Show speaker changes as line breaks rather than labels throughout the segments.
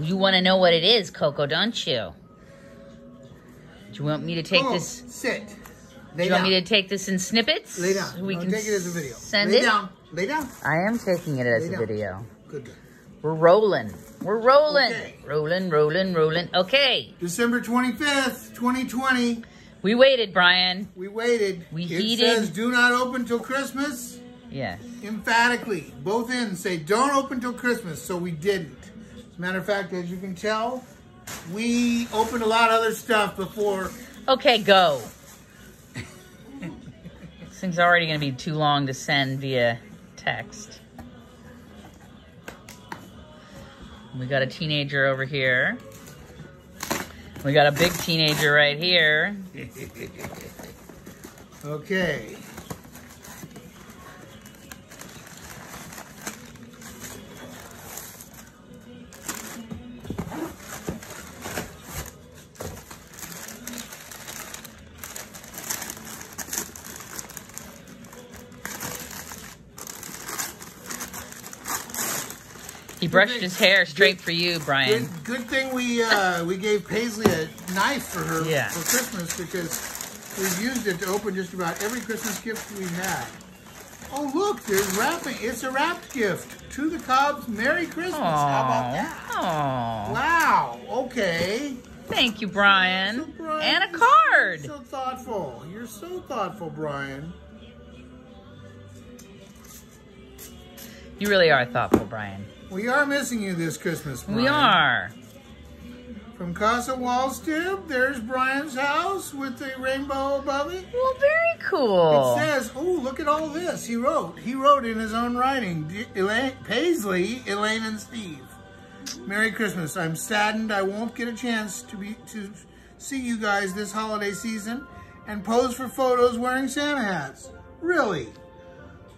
You want to know what it is, Coco, don't you? Do you want me to take
Oh,
this?
Sit.
Do you
down.
want me to take this in snippets?
Lay down.
We
I'll
can
take it as a video.
Send
Lay
it.
down. Lay down.
I am taking it as
Lay
a
down.
video.
Good. good.
We're rolling. We're rolling.
Okay.
Rolling, rolling, rolling. Okay.
December 25th, 2020.
We waited, Brian.
We waited.
We
it
heated.
says do not open till Christmas.
Yes.
Emphatically, both ends say don't open till Christmas, so we didn't. As a matter of fact, as you can tell, we opened a lot of other stuff before.
Okay, go. this thing's already going to be too long to send via text. We got a teenager over here. We got a big teenager right here.
Okay.
He brushed his hair straight for you, Brian.
Good, good thing we uh, we gave Paisley a knife for her
Yeah.
for Christmas because we've used it to open just about every Christmas gift we've had. Oh look, there's wrapping. It's a wrapped gift to the Cubs. Merry Christmas. How about that?
Aw.
Wow. Okay.
Thank you, Brian.
So, Brian,
and a card.
So thoughtful. You're so thoughtful, Brian.
You really are thoughtful, Brian.
We are missing you this Christmas. Brian.
We are.
From Casa Wallstib, there's Brian's house with the rainbow above it.
Well, very cool.
It says, "Oh, look at all this." He wrote. He wrote in his own writing. D- Elaine, Paisley, Elaine, and Steve. Merry Christmas. I'm saddened I won't get a chance to be to see you guys this holiday season and pose for photos wearing Santa hats. Really.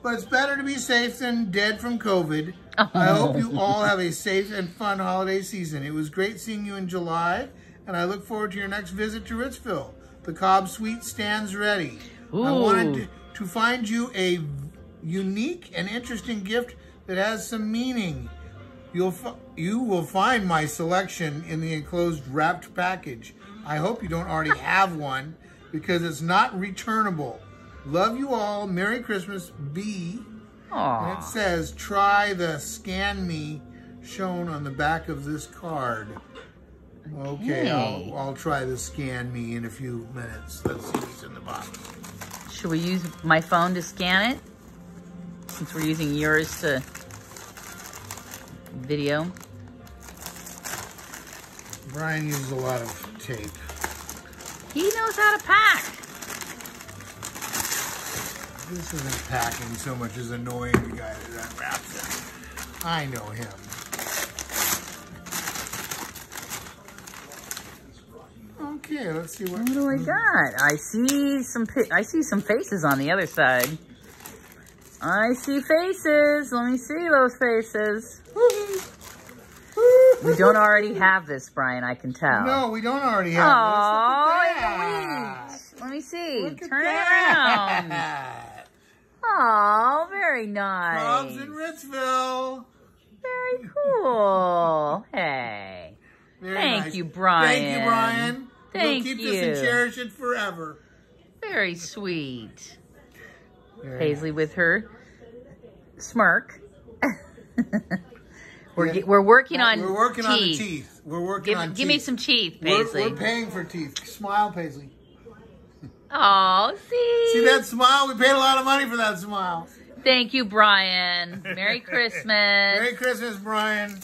But it's better to be safe than dead from COVID. I oh. hope you all have a safe and fun holiday season. It was great seeing you in July, and I look forward to your next visit to Ritzville. The Cobb Suite stands ready. I wanted to, find you a unique and interesting gift that has some meaning. You'll you will find my selection in the enclosed wrapped package. I hope you don't already have one because it's not returnable. Love you all. Merry Christmas. B. And it says, try the scan me shown on the back of this card. Okay,
Okay.
I'll, I'll try the scan me in a few minutes. Let's see what's in the box.
Should we use my phone to scan it? Since we're using yours to video.
Brian uses a lot of tape.
He knows how to pack.
This isn't packing so much as annoying the guy that unwraps it. I know him. Okay, let's see what.
What do I got? I see some I see some faces on the other side. I see faces. Let me see those faces. We don't already have this, Brian. I can tell.
No, we don't already have
Oh,
this. Look at that.
Let me see. Turn
that.
it around. Oh, very nice.
Bob's in Ritzville.
Very cool. Hey.
Very
Thank
nice.
you, Brian.
Thank you, Brian.
Thank
we'll keep
you.
this and cherish it forever.
Very sweet.
Very
Paisley with her smirk. we're,
Yeah.
we're working on
We're working
teeth.
on the teeth. We're working
Give,
on
give me some teeth,
We're,
Paisley.
we're paying for teeth. Smile, Paisley.
Oh, see?
See that smile? We paid a lot of money for that smile.
Thank you, Brian. Merry Christmas.
Merry Christmas, Brian.